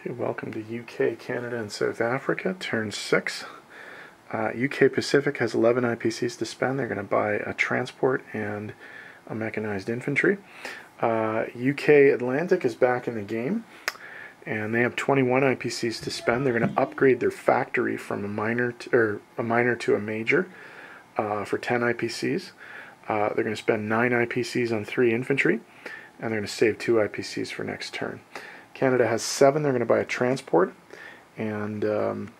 Okay, welcome to UK, Canada, and South Africa, turn six. Uh, UK Pacific has 11 IPCs to spend. They're going to buy a transport and a mechanized infantry. Uh, UK Atlantic is back in the game, and they have 21 IPCs to spend. They're going to upgrade their factory from a minor to, or a minor to a major uh, for 10 IPCs. Uh, they're going to spend 9 IPCs on 3 infantry, and they're going to save 2 IPCs for next turn. Canada has seven. They're going to buy a transport. And um,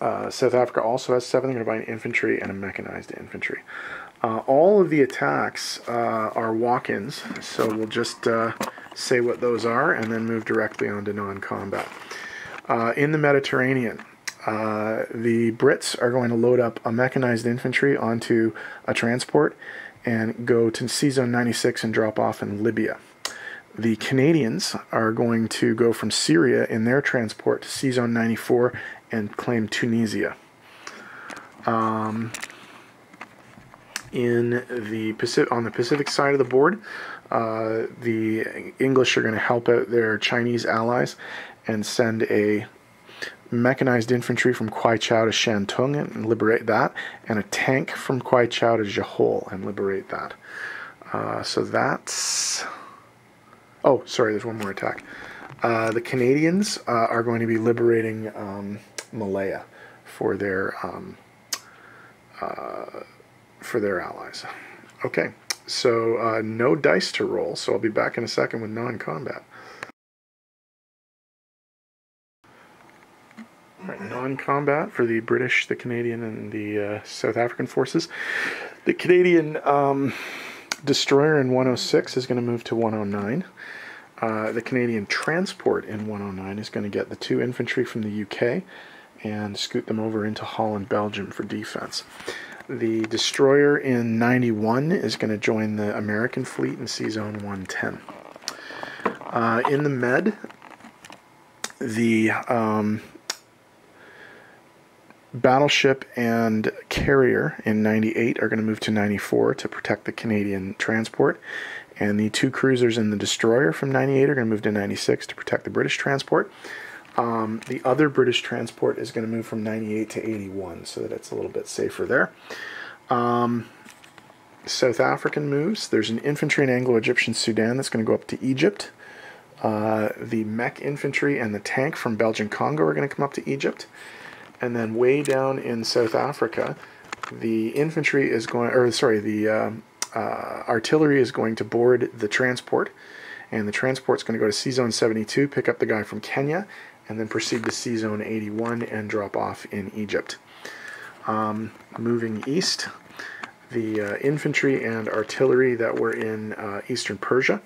uh, South Africa also has seven. They're going to buy an infantry and a mechanized infantry. Uh, all of the attacks uh, are walk-ins, so we'll just uh, say what those are and then move directly on to non-combat. Uh, in the Mediterranean, uh, the Brits are going to load up a mechanized infantry onto a transport and go to Sea Zone 96 and drop off in Libya the Canadians are going to go from Syria in their transport to Sea Zone 94 and claim Tunisia. Um, in the Pacific, on the Pacific side of the board, uh, the English are going to help out their Chinese allies and send a mechanized infantry from Kwai Chau to Shantung and liberate that, and a tank from Kwai Chau to Jehol and liberate that. Uh, so that's Oh, sorry, there's one more attack. Uh, the Canadians uh, are going to be liberating um, Malaya for their um, uh, for their allies. Okay, so uh, no dice to roll. So I'll be back in a second with non-combat. Right, non-combat for the British, the Canadian, and the uh, South African forces. The Canadian. Um, Destroyer in 106 is going to move to 109. Uh, the Canadian Transport in 109 is going to get the two infantry from the UK and scoot them over into Holland, Belgium for defense. The Destroyer in 91 is going to join the American fleet in Sea Zone 110. Uh, in the Med, the um, Battleship and Carrier in 98 are going to move to 94 to protect the Canadian transport. And the two cruisers and the destroyer from 98 are going to move to 96 to protect the British transport. Um, the other British transport is going to move from 98 to 81 so that it's a little bit safer there. Um, South African moves. There's an infantry in Anglo-Egyptian Sudan that's going to go up to Egypt. Uh, the mech infantry and the tank from Belgian Congo are going to come up to Egypt. And then way down in South Africa, the infantry is going, or sorry, the uh, uh, artillery is going to board the transport, and the transport's going to go to Sea Zone 72, pick up the guy from Kenya, and then proceed to Sea Zone 81 and drop off in Egypt. Um, moving east, the uh, infantry and artillery that were in uh, eastern Persia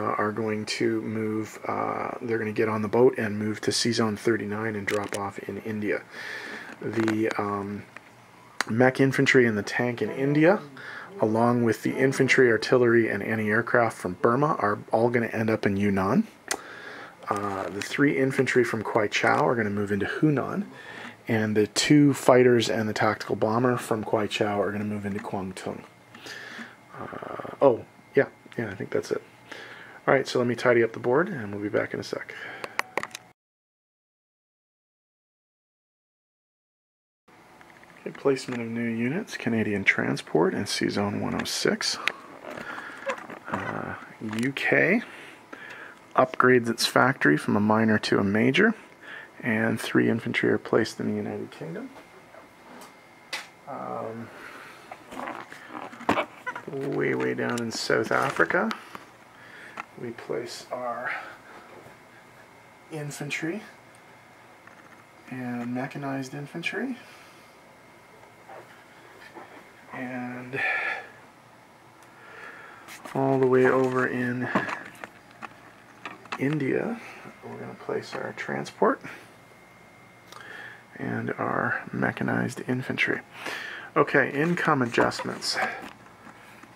are going to move, uh, they're going to get on the boat and move to Sea Zone 39 and drop off in India. The um, mech infantry and the tank in India, along with the infantry, artillery, and anti-aircraft from Burma, are all going to end up in Yunnan. Uh, the three infantry from Kwai Chau are going to move into Hunan, and the two fighters and the tactical bomber from Kwai Chau are going to move into Kwangtung. Uh, oh, yeah, yeah, I think that's it. All right, so let me tidy up the board, and we'll be back in a sec. Okay, placement of new units, Canadian Transport and Sea-Zone 106. Uh, UK upgrades its factory from a minor to a major, and three infantry are placed in the United Kingdom. Um, way, way down in South Africa, we place our infantry and mechanized infantry and all the way over in India, we're going to place our transport and our mechanized infantry. Okay, income adjustments.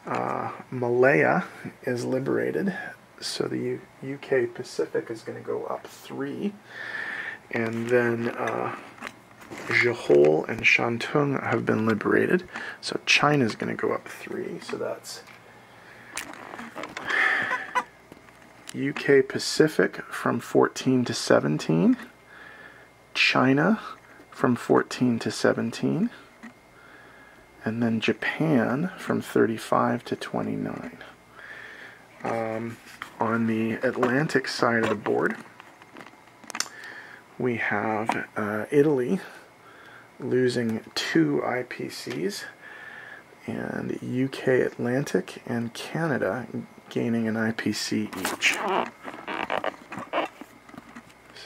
Uh, Malaya is liberated, so the U UK Pacific is going to go up three, and then uh, Jehol and Shantung have been liberated. So China is going to go up three. So that's UK Pacific from 14 to 17, China from 14 to 17, and then Japan from 35 to 29. Um, on the Atlantic side of the board, we have uh, Italy losing two IPCs, and UK Atlantic and Canada gaining an IPC each.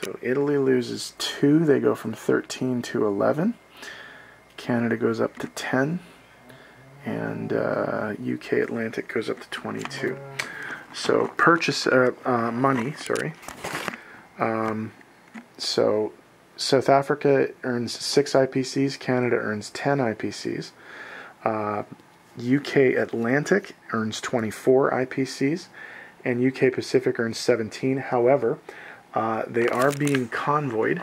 So Italy loses two, they go from 13 to 11. Canada goes up to 10, and uh, UK Atlantic goes up to 22. So purchase uh, uh, money, sorry. Um, so South Africa earns six IPCs, Canada earns 10 IPCs. Uh, UK Atlantic earns 24 IPCs, and UK Pacific earns 17. However, uh, they are being convoyed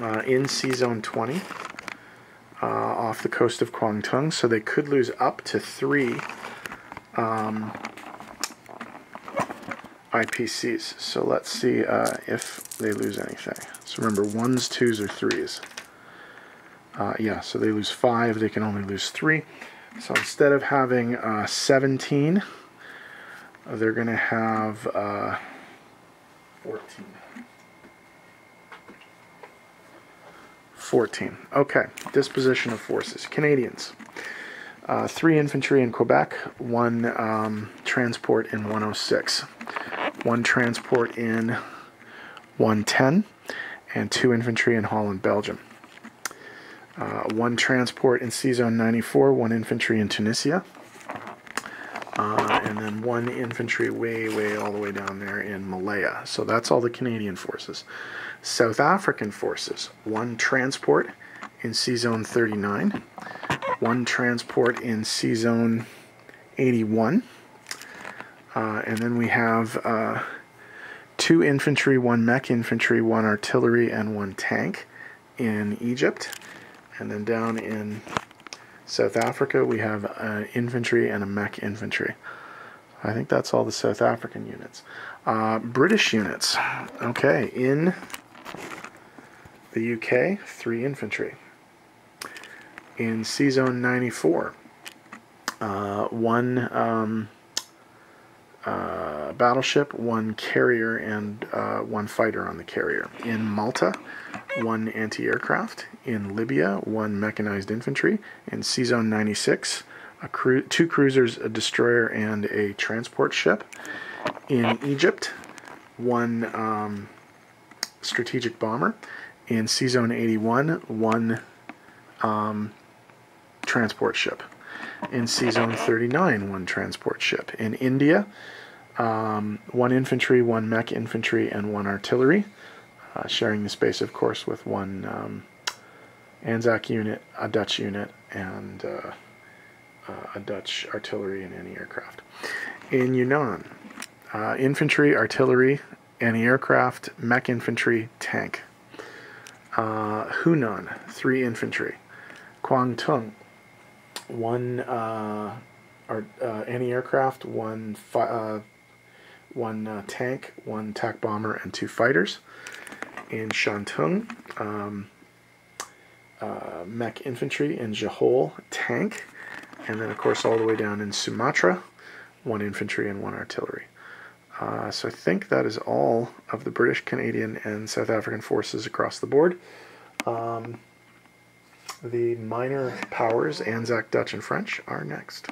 uh, in Sea Zone 20 uh, off the coast of Kwangtung, so they could lose up to three um, IPCs. So let's see uh, if they lose anything. So remember, ones, twos, or threes. Uh, yeah, so they lose five, they can only lose three. So instead of having uh, 17, they're going to have uh, 14. 14. Okay, disposition of forces. Canadians. Uh, three infantry in Quebec, one um, transport in 106, one transport in 110, and two infantry in Holland, Belgium. Uh, one transport in Sea Zone 94, one infantry in Tunisia, uh, and then one infantry way, way, all the way down there in Malaya. So that's all the Canadian forces. South African forces, one transport in Sea Zone 39, one transport in C Zone 81, uh, and then we have uh, two infantry, one mech infantry, one artillery, and one tank in Egypt. And then down in South Africa, we have uh, infantry and a mech infantry. I think that's all the South African units. Uh, British units. Okay, in the UK, three infantry. In Sea Zone 94, uh, one um, uh, battleship, one carrier, and uh, one fighter on the carrier. In Malta, one anti aircraft. In Libya, one mechanized infantry. In Sea Zone 96, cru- two cruisers, a destroyer, and a transport ship. In Egypt, one um, strategic bomber. In Sea Zone 81, one um, transport ship. In Sea Zone 39, one transport ship. In India, um, one infantry, one mech infantry, and one artillery uh, sharing the space, of course, with one um, Anzac unit, a Dutch unit, and uh, uh, a Dutch artillery and any aircraft. In Yunnan, uh, infantry, artillery, anti-aircraft, mech infantry, tank. Uh, Hunan, three infantry. Kwangtung, one uh, anti-aircraft, one one tank, one attack bomber, and two fighters in Shantung, um, uh, mech infantry in Jehol tank, and then of course all the way down in Sumatra, one infantry and one artillery. Uh, so I think that is all of the British, Canadian, and South African forces across the board. Um, the minor powers, Anzac, Dutch, and French, are next.